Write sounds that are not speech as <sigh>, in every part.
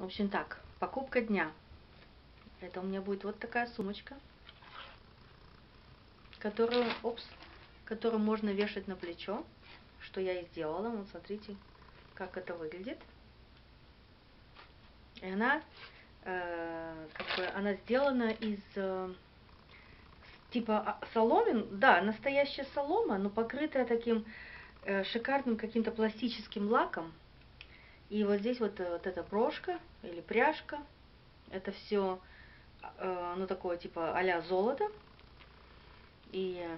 В общем так, покупка дня. Это у меня будет вот такая сумочка, которую, опс, которую можно вешать на плечо, что я и сделала. Вот смотрите, как это выглядит. И она, э, как бы, она сделана из э, типа а, соломин, да, настоящая солома, но покрытая таким э, шикарным каким-то пластическим лаком. И вот здесь вот, э, вот эта брошка или пряжка, это все, э, ну, такое типа а золото. И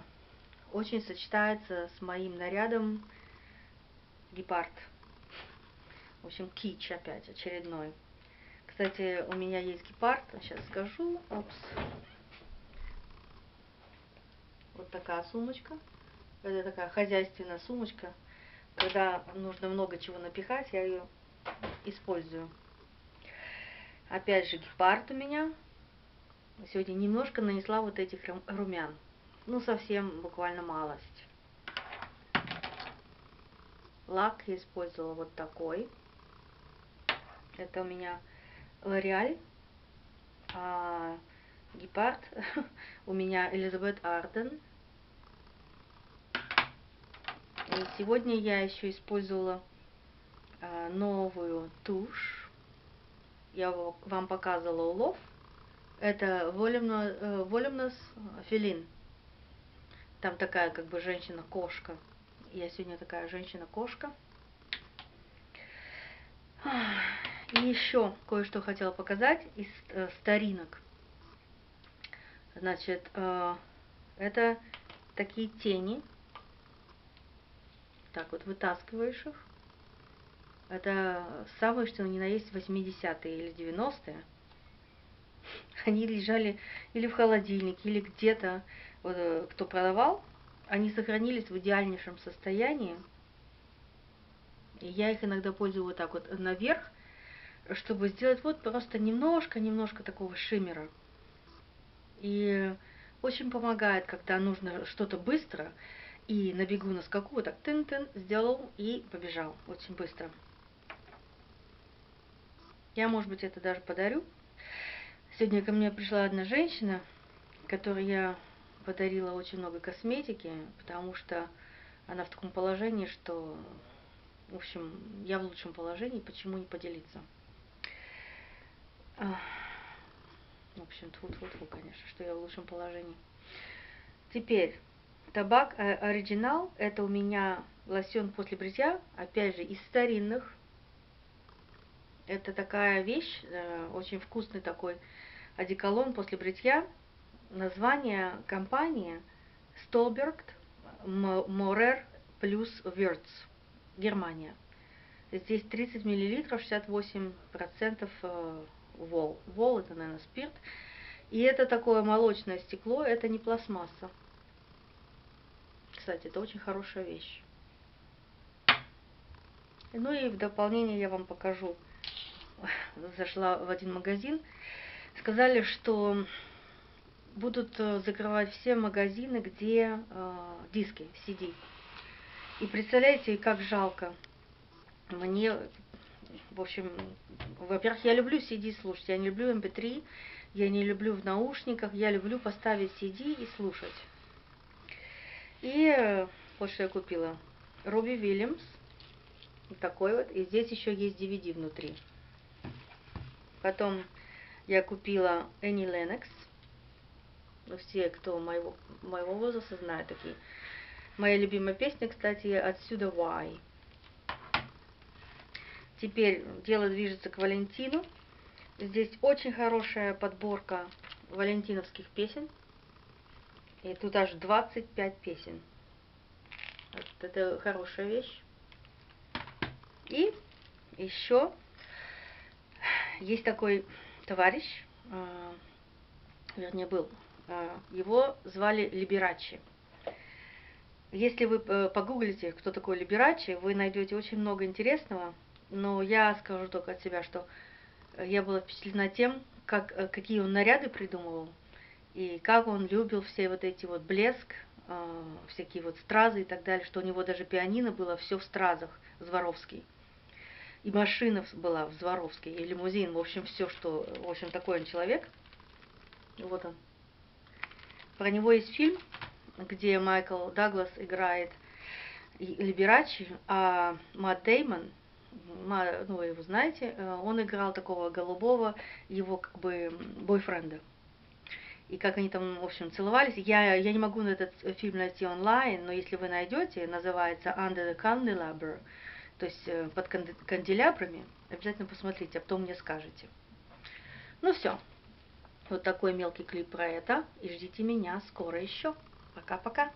очень сочетается с моим нарядом гепард. В общем, кич опять очередной. Кстати, у меня есть гепард, сейчас скажу. Опс. Вот такая сумочка. Это такая хозяйственная сумочка. Когда нужно много чего напихать, я ее использую. Опять же, гепард у меня. Сегодня немножко нанесла вот этих румян. Ну, совсем буквально малость. Лак я использовала вот такой. Это у меня L'Oreal. А гепард <laughs> у меня Элизабет Арден. И сегодня я еще использовала новую тушь. Я вам показывала улов. Это Voluminous Филин. Там такая как бы женщина-кошка. Я сегодня такая женщина-кошка. И еще кое-что хотела показать из э, старинок. Значит, э, это такие тени. Так вот, вытаскиваешь их. Это самые, что ни на есть, 80-е или 90-е. Они лежали или в холодильнике, или где-то, вот, э, кто продавал, они сохранились в идеальнейшем состоянии. И я их иногда пользую вот так вот наверх, чтобы сделать вот просто немножко-немножко такого шиммера. И очень помогает, когда нужно что-то быстро, и на бегу на скаку вот так тын-тын сделал и побежал очень быстро. Я, может быть, это даже подарю. Сегодня ко мне пришла одна женщина, которой я подарила очень много косметики, потому что она в таком положении, что, в общем, я в лучшем положении, почему не поделиться. В общем, тьфу-тьфу-тьфу, конечно, что я в лучшем положении. Теперь, табак оригинал, это у меня лосьон после бритья, опять же, из старинных, это такая вещь, э, очень вкусный такой одеколон после бритья. Название компании Stolberg Morer плюс Wirtz, Германия. Здесь 30 мл, 68% вол. Вол это, наверное, спирт. И это такое молочное стекло, это не пластмасса. Кстати, это очень хорошая вещь. Ну и в дополнение я вам покажу зашла в один магазин, сказали, что будут э, закрывать все магазины, где э, диски, CD. И представляете, как жалко. Мне, в общем, во-первых, я люблю CD слушать, я не люблю MP3, эм я не люблю в наушниках, я люблю поставить CD и слушать. И э, вот что я купила. Робби Вильямс. Такой вот. И здесь еще есть DVD внутри. Потом я купила Энни Ленокс. Ну, все, кто моего, моего возраста, знают такие. Моя любимая песня, кстати, «Отсюда Why». Теперь дело движется к Валентину. Здесь очень хорошая подборка валентиновских песен. И тут аж 25 песен. Вот это хорошая вещь. И еще есть такой товарищ, э, вернее был, э, его звали Либерачи. Если вы э, погуглите, кто такой Либерачи, вы найдете очень много интересного, но я скажу только от себя, что я была впечатлена тем, как, какие он наряды придумывал, и как он любил все вот эти вот блеск, всякие вот стразы и так далее, что у него даже пианино было все в стразах, Зворовский. И машина была в Зворовске, и лимузин, в общем, все, что, в общем, такой он человек. Вот он. Про него есть фильм, где Майкл Даглас играет Либерачи, а Мат Деймон, ну вы его знаете, э, он играл такого голубого, его как бы бойфренда. И как они там, в общем, целовались. Я, я не могу этот фильм найти онлайн, но если вы найдете, называется Under the Candelabra, то есть э, под канделябрами, обязательно посмотрите, а потом мне скажете. Ну все. Вот такой мелкий клип про это. И ждите меня скоро еще. Пока-пока.